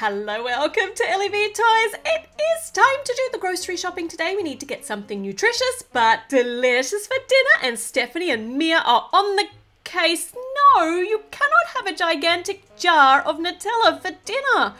Hello, welcome to ellieV Toys. It is time to do the grocery shopping today. We need to get something nutritious but delicious for dinner, and Stephanie and Mia are on the case. No, you cannot have a gigantic jar of Nutella for dinner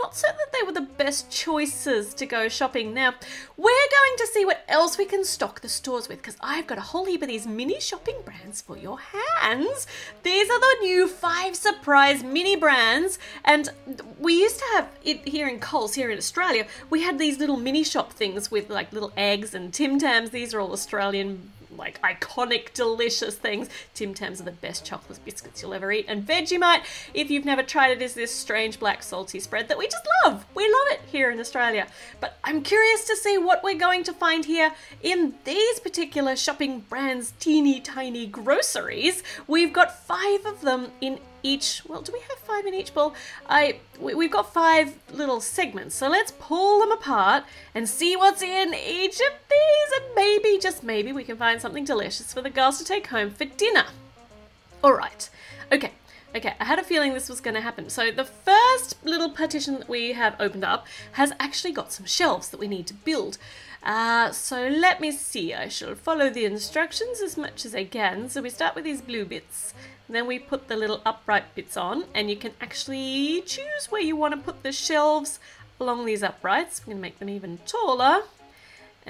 not certain that they were the best choices to go shopping. Now, we're going to see what else we can stock the stores with because I've got a whole heap of these mini shopping brands for your hands. These are the new five surprise mini brands, and we used to have it here in Coles, here in Australia. We had these little mini shop things with like little eggs and Tim Tams. These are all Australian like iconic, delicious things. Tim Tams are the best chocolate biscuits you'll ever eat. And Vegemite, if you've never tried it, is this strange black salty spread that we just love. We love it here in Australia. But I'm curious to see what we're going to find here in these particular shopping brands' teeny tiny groceries. We've got five of them in each well do we have five in each bowl? I we, have got five little segments so let's pull them apart and see what's in each of these and maybe just maybe we can find something delicious for the girls to take home for dinner. All right okay Okay, I had a feeling this was going to happen. So the first little partition that we have opened up has actually got some shelves that we need to build. Uh, so let me see, I shall follow the instructions as much as I can. So we start with these blue bits then we put the little upright bits on and you can actually choose where you want to put the shelves along these uprights. We're going to make them even taller.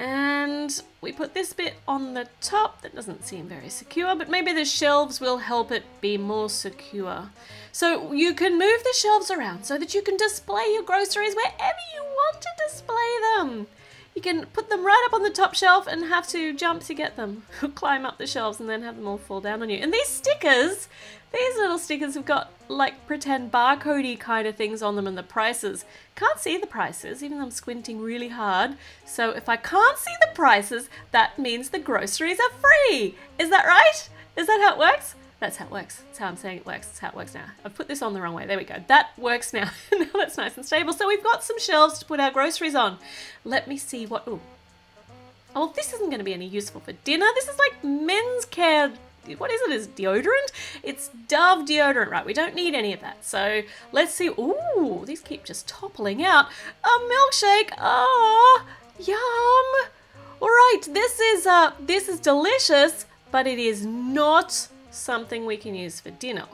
And we put this bit on the top. That doesn't seem very secure, but maybe the shelves will help it be more secure. So you can move the shelves around so that you can display your groceries wherever you want to display them. You can put them right up on the top shelf and have to jump to get them. Climb up the shelves and then have them all fall down on you. And these stickers, these little stickers have got like pretend barcodey kind of things on them and the prices. Can't see the prices, even though I'm squinting really hard. So if I can't see the prices, that means the groceries are free. Is that right? Is that how it works? That's how it works. That's how I'm saying it works. That's how it works now. I've put this on the wrong way. There we go. That works now. now that's nice and stable. So we've got some shelves to put our groceries on. Let me see what... Ooh. Oh, this isn't going to be any useful for dinner. This is like men's care what is it? Is deodorant? It's Dove deodorant, right? We don't need any of that. So let's see. Ooh, these keep just toppling out. A milkshake. Ah, oh, yum. All right, this is uh, this is delicious, but it is not something we can use for dinner.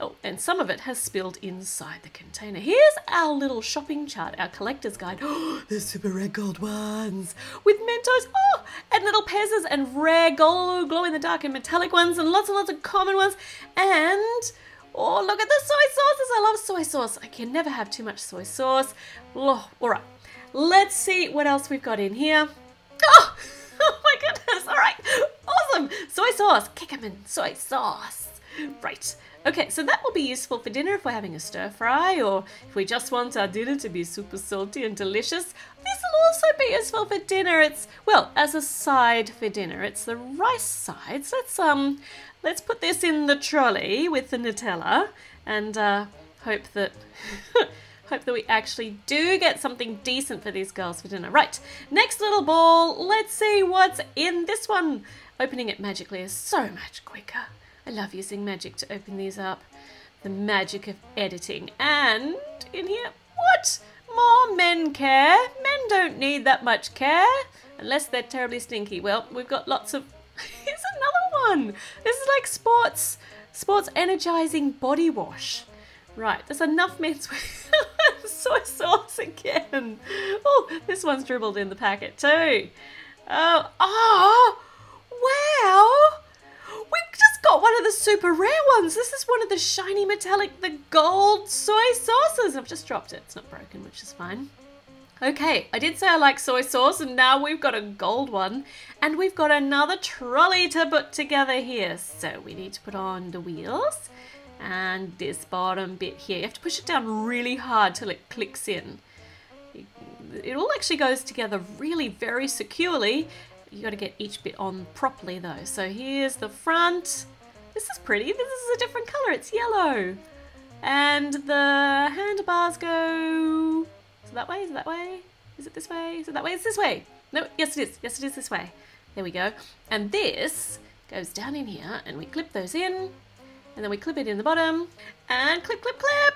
Oh, and some of it has spilled inside the container. Here's our little shopping chart, our collector's guide. Oh, the super rare gold ones with Mentos. Oh, and little pezzas and rare gold, glow in the dark and metallic ones and lots and lots of common ones. And, oh, look at the soy sauces. I love soy sauce. I can never have too much soy sauce. Oh, all right, let's see what else we've got in here. Oh, oh my goodness. All right, awesome. Soy sauce, Kikkoman soy sauce. Right. Okay, so that will be useful for dinner if we're having a stir fry or if we just want our dinner to be super salty and delicious. This will also be useful for dinner. It's, well, as a side for dinner. It's the rice side. So let's, um, let's put this in the trolley with the Nutella and uh, hope that... hope that we actually do get something decent for these girls for dinner. Right, next little ball. Let's see what's in this one. Opening it magically is so much quicker. I love using magic to open these up. The magic of editing. And in here, what? More men care? Men don't need that much care. Unless they're terribly stinky. Well, we've got lots of... Here's another one. This is like sports, sports energizing body wash. Right, there's enough men's soy sauce again. Oh, this one's dribbled in the packet too. Oh, oh, wow got one of the super rare ones. This is one of the shiny metallic, the gold soy sauces. I've just dropped it. It's not broken, which is fine. Okay, I did say I like soy sauce and now we've got a gold one and we've got another trolley to put together here. So we need to put on the wheels and this bottom bit here. You have to push it down really hard till it clicks in. It all actually goes together really very securely you got to get each bit on properly though. So here's the front. This is pretty. This is a different color. It's yellow. And the handlebars go... Is it that way? Is it that way? Is it this way? Is it that way? It's this way. No, yes it is. Yes it is this way. There we go. And this goes down in here and we clip those in. And then we clip it in the bottom. And clip, clip, clip.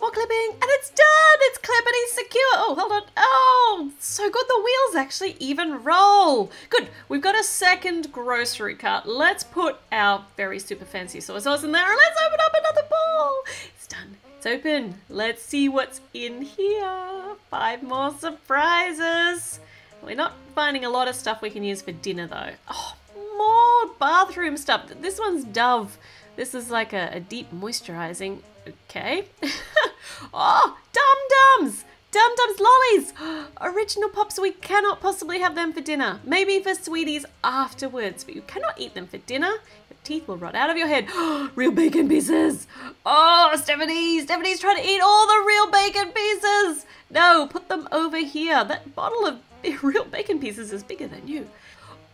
More clipping, and it's done! It's clippity secure! Oh, hold on. Oh, so good. The wheels actually even roll. Good. We've got a second grocery cart. Let's put our very super fancy soy sauce in there, and let's open up another bowl. It's done. It's open. Let's see what's in here. Five more surprises. We're not finding a lot of stuff we can use for dinner, though. Oh, more bathroom stuff. This one's Dove. This is like a, a deep moisturizing. Okay. oh, Dum Dums! Dum Dums lollies! Original pops, we cannot possibly have them for dinner. Maybe for sweeties afterwards, but you cannot eat them for dinner. Your teeth will rot out of your head. real bacon pieces! Oh, Stephanie! Stephanie's trying to eat all the real bacon pieces! No, put them over here. That bottle of real bacon pieces is bigger than you.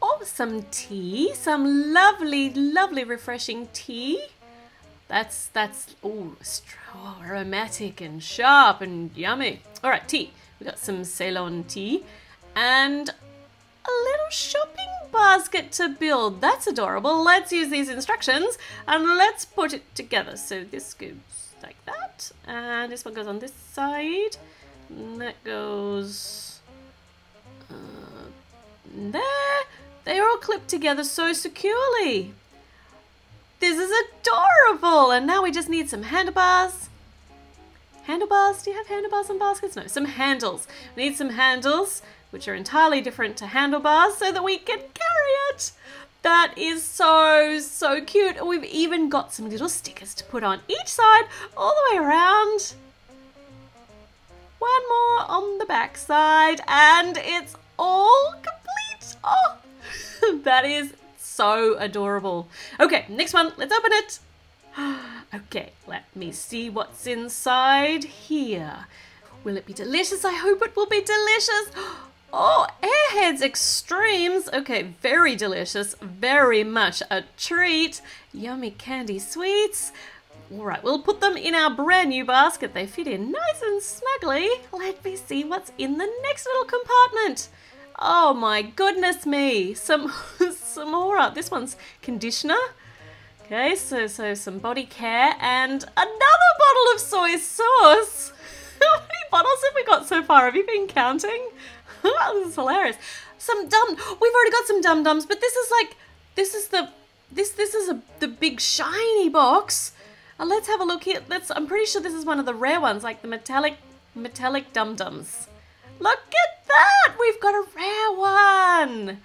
Oh, some tea, some lovely, lovely, refreshing tea. That's that's oh, oh, aromatic and sharp and yummy. All right, tea. We got some Ceylon tea and a little shopping basket to build. That's adorable. Let's use these instructions and let's put it together. So this goes like that, and this one goes on this side, and that goes uh, there. They are all clipped together so securely. This is adorable! And now we just need some handlebars. Handlebars? Do you have handlebars and baskets? No, some handles. We need some handles, which are entirely different to handlebars, so that we can carry it. That is so, so cute. We've even got some little stickers to put on each side, all the way around. One more on the back side, and it's all complete. Oh, that is so adorable. Okay, next one. Let's open it. okay, let me see what's inside here. Will it be delicious? I hope it will be delicious. Oh, Airheads Extremes. Okay, very delicious. Very much a treat. Yummy candy sweets. All right, we'll put them in our brand new basket. They fit in nice and snugly. Let me see what's in the next little compartment. Oh my goodness me. Some, some more. Up. This one's conditioner. Okay, so, so some body care and another bottle of soy sauce. How many bottles have we got so far? Have you been counting? this is hilarious. Some dum, we've already got some dum dums, but this is like, this is the, this, this is a, the big shiny box. Uh, let's have a look here. Let's, I'm pretty sure this is one of the rare ones, like the metallic, metallic dum dums. Look at that! We've got a rare one!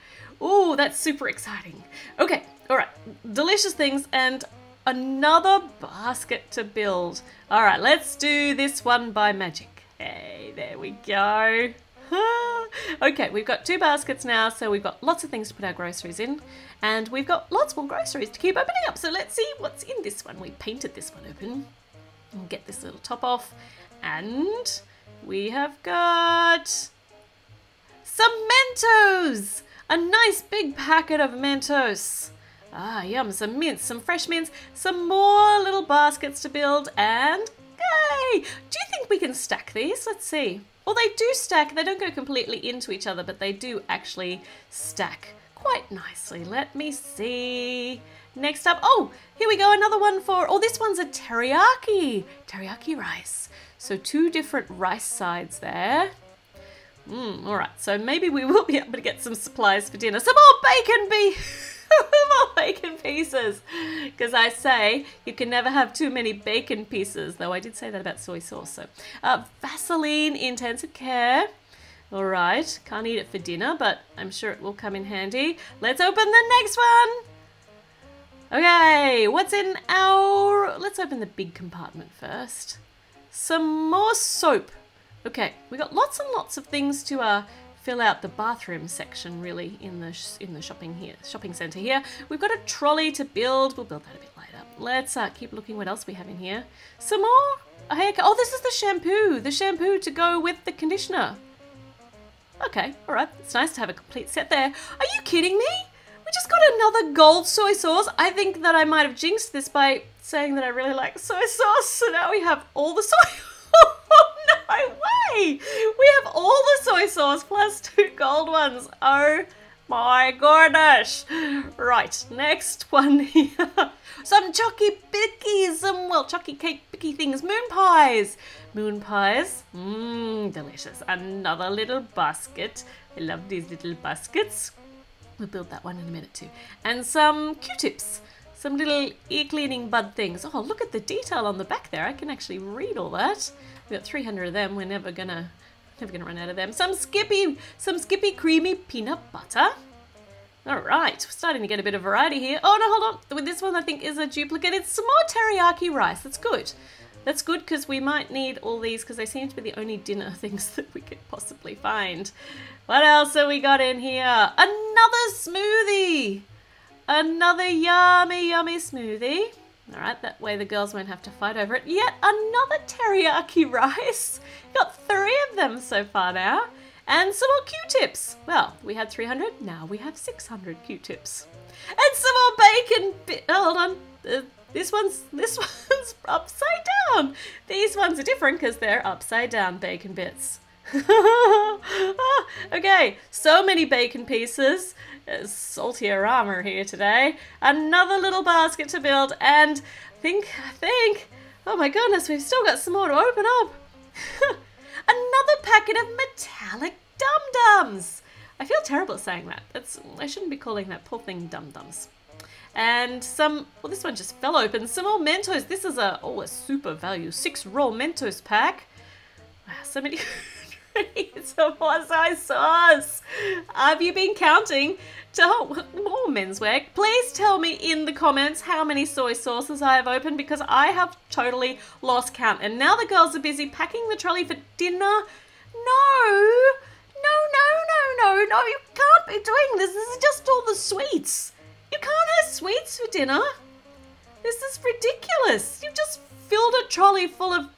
Ooh, that's super exciting. Okay, all right, delicious things and another basket to build. All right, let's do this one by magic. Hey, there we go. okay, we've got two baskets now, so we've got lots of things to put our groceries in, and we've got lots more groceries to keep opening up. So let's see what's in this one. We painted this one open. We'll get this little top off, and we have got some Mentos! A nice big packet of Mentos. Ah, yum, some mints, some fresh mints, some more little baskets to build, and yay! Do you think we can stack these? Let's see. Well, they do stack. They don't go completely into each other, but they do actually stack quite nicely. Let me see. Next up, oh, here we go, another one for, oh, this one's a teriyaki, teriyaki rice. So two different rice sides there. Mm, all right, so maybe we will be able to get some supplies for dinner. Some more bacon be more bacon pieces. Because I say you can never have too many bacon pieces, though I did say that about soy sauce. So, uh, Vaseline intensive care. All right, can't eat it for dinner, but I'm sure it will come in handy. Let's open the next one. Okay, what's in our... Let's open the big compartment first. Some more soap. Okay, we got lots and lots of things to uh, fill out the bathroom section really in the in the shopping here shopping center here. We've got a trolley to build. We'll build that a bit later. Let's uh, keep looking what else we have in here. Some more. Oh, this is the shampoo. The shampoo to go with the conditioner. Okay, all right. It's nice to have a complete set there. Are you kidding me? We just got another gold soy sauce. I think that I might have jinxed this by saying that I really like soy sauce. So now we have all the soy. no way! We have all the soy sauce plus two gold ones. Oh My goodness. Right, next one here. Some chocky bickies, some, well, chocky cake bicky things. Moon pies. Moon pies. Mmm, delicious. Another little basket. I love these little baskets. We'll build that one in a minute too. And some Q-tips. Some little ear cleaning bud things. Oh, look at the detail on the back there. I can actually read all that. We've got 300 of them. We're never gonna, never gonna run out of them. Some Skippy, some Skippy creamy peanut butter. All right, we're starting to get a bit of variety here. Oh no, hold on. With this one, I think is a duplicate. It's some more teriyaki rice. That's good. That's good because we might need all these because they seem to be the only dinner things that we could possibly find. What else have we got in here? Another smoothie. Another yummy, yummy smoothie. All right, that way the girls won't have to fight over it. Yet another teriyaki rice. Got three of them so far now. And some more Q-tips. Well, we had 300, now we have 600 Q-tips. And some more bacon. Oh, hold on. Uh, this one's this one's upside down. These ones are different because they're upside down bacon bits. okay, so many bacon pieces. Saltier armor here today. Another little basket to build, and think, I think, oh my goodness, we've still got some more to open up. Another packet of metallic dum-dums. I feel terrible saying that. That's I shouldn't be calling that poor thing dum-dums. And some, well, this one just fell open. Some more Mentos. This is a, oh, a super value. Six raw Mentos pack. Wow, so many some more soy sauce. Have you been counting? To more work. Please tell me in the comments how many soy sauces I have opened because I have totally lost count. And now the girls are busy packing the trolley for dinner. No, no, no, no, no, no. You can't be doing this. This is just all the sweets. You can't have sweets for dinner. This is ridiculous. You've just filled a trolley full of.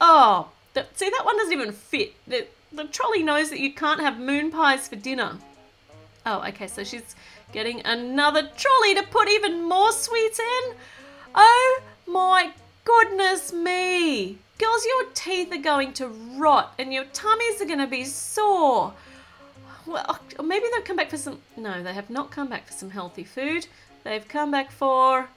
Oh, see, that one doesn't even fit. The, the trolley knows that you can't have moon pies for dinner. Oh, okay, so she's getting another trolley to put even more sweets in. Oh my goodness me. Girls, your teeth are going to rot and your tummies are going to be sore. Well, oh, maybe they've come back for some... No, they have not come back for some healthy food. They've come back for...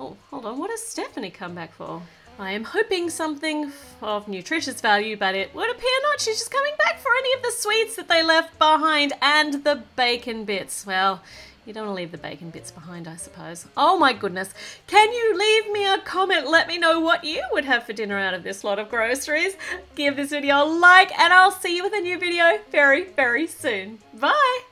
Oh, hold on. What has Stephanie come back for? I am hoping something of nutritious value, but it would appear not. She's just coming back for any of the sweets that they left behind and the bacon bits. Well, you don't want to leave the bacon bits behind, I suppose. Oh my goodness. Can you leave me a comment? Let me know what you would have for dinner out of this lot of groceries. Give this video a like and I'll see you with a new video very, very soon. Bye.